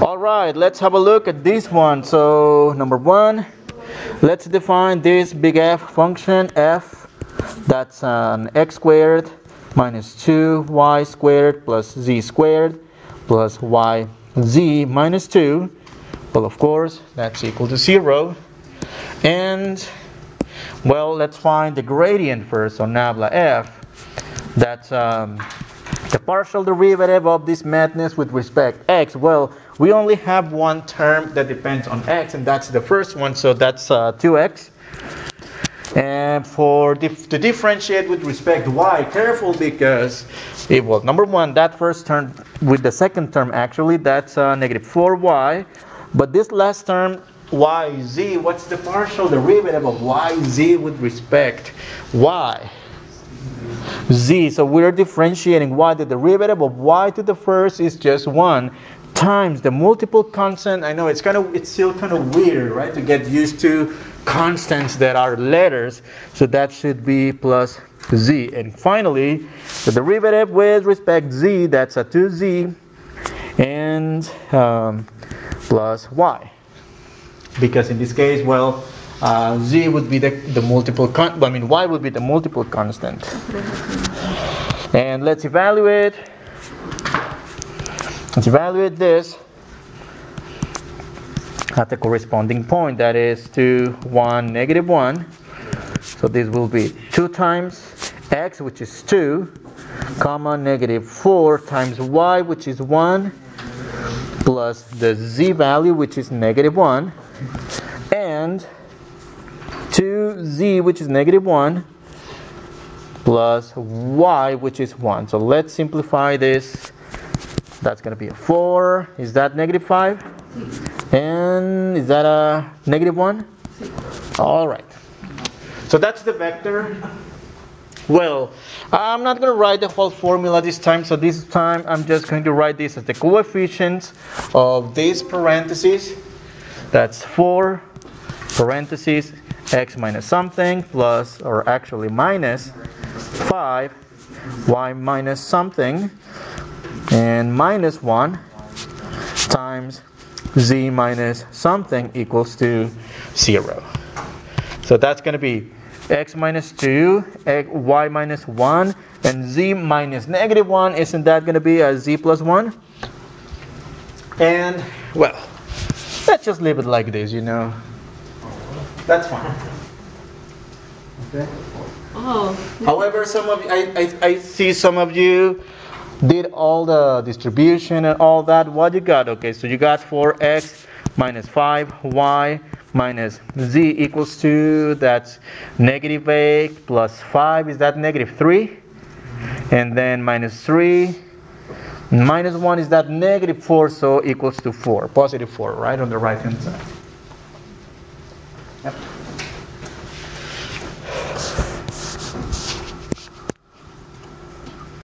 All right, let's have a look at this one. So, number one, let's define this big F function f. That's an x squared minus 2y squared plus z squared plus y z minus 2. Well, of course, that's equal to 0. And, well, let's find the gradient first on nabla f. That's um, the partial derivative of this madness with respect x. Well, we only have one term that depends on x, and that's the first one, so that's uh, 2x. And for dif- to differentiate with respect y, careful because it was number one, that first term with the second term actually, that's uh, negative 4y. But this last term, yz, what's the partial derivative of yz with respect y? Z. So we're differentiating y. The derivative of y to the first is just 1 times the multiple constant. I know it's kind of it's still kind of weird, right, to get used to constants that are letters. So that should be plus z. And finally, the derivative with respect z, that's a 2z, and um, plus y. Because in this case, well, uh, z would be the, the multiple con- I mean y would be the multiple constant. And let's evaluate. Let's evaluate this at the corresponding point that is to 1 negative 1 so this will be 2 times x which is 2 comma negative 4 times y which is 1 plus the z value which is negative 1 and 2z which is negative 1 plus y which is 1 so let's simplify this. That's going to be a 4 is that negative 5 and is that a negative 1 all right. So that's the vector. Well i'm not going to write the whole formula this time so this time i'm just going to write this as the coefficients of these parentheses that's 4 parentheses x minus something plus or actually minus 5 y minus something and minus 1 times z minus something equals to 0. So that's going to be x minus 2, x, y minus 1, and z minus negative 1. Isn't that going to be a z plus 1? And, well, let's just leave it like this, you know. That's fine. Okay. Oh, However, some of I, I, I see some of you did all the distribution and all that. What you got? Okay, so you got 4x minus 5y minus z equals 2. That's negative 8 plus 5. Is that negative 3? And then minus 3 minus 1 is that negative 4, so equals to 4. Positive 4, right on the right hand side. Yep.